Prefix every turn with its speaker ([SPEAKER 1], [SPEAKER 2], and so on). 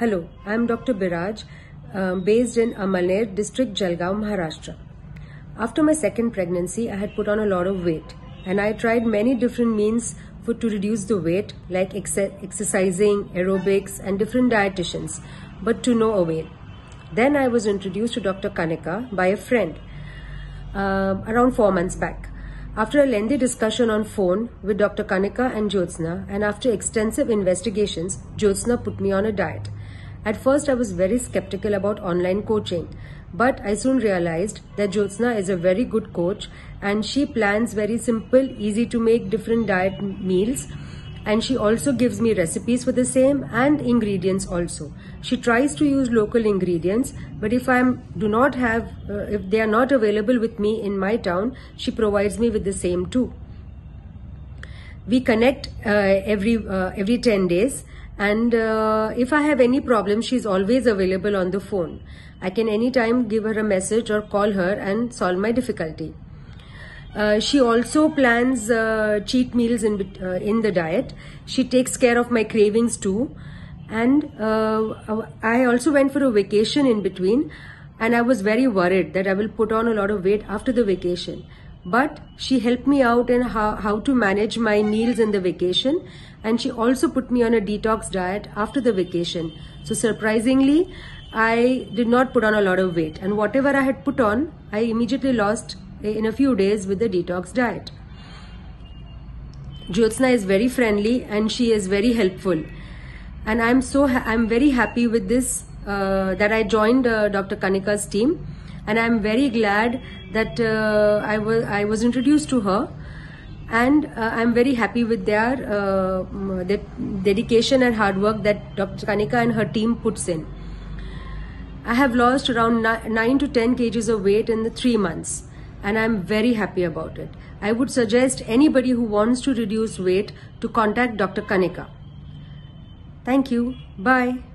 [SPEAKER 1] Hello, I am Dr. Biraj, um, based in Amalner district, Jalgaon, Maharashtra. After my second pregnancy, I had put on a lot of weight and I tried many different means for to reduce the weight like ex exercising, aerobics and different dietitians, but to no avail. Then I was introduced to Dr. Kanika by a friend uh, around four months back. After a lengthy discussion on phone with Dr. Kanika and Jyotsna and after extensive investigations, Jyotsna put me on a diet. At first, I was very skeptical about online coaching, but I soon realized that Jyotsna is a very good coach and she plans very simple, easy to make different diet meals. And she also gives me recipes for the same and ingredients also. She tries to use local ingredients but if i do not have uh, if they are not available with me in my town she provides me with the same too. We connect uh, every uh, every 10 days and uh, if i have any problem she's always available on the phone i can anytime give her a message or call her and solve my difficulty uh, she also plans uh, cheat meals in uh, in the diet. She takes care of my cravings too, and uh, I also went for a vacation in between, and I was very worried that I will put on a lot of weight after the vacation. But she helped me out in how, how to manage my meals in the vacation, and she also put me on a detox diet after the vacation. So surprisingly, I did not put on a lot of weight, and whatever I had put on, I immediately lost in a few days with the detox diet. Jyotsna is very friendly and she is very helpful. And I'm so I'm very happy with this uh, that I joined uh, Dr. Kanika's team, and I'm very glad that uh, I was I was introduced to her, and uh, I'm very happy with their, uh, their dedication and hard work that Dr. Kanika and her team puts in. I have lost around 9 to 10 kgs of weight in the 3 months and I'm very happy about it. I would suggest anybody who wants to reduce weight to contact Dr. Kanika. Thank you. Bye.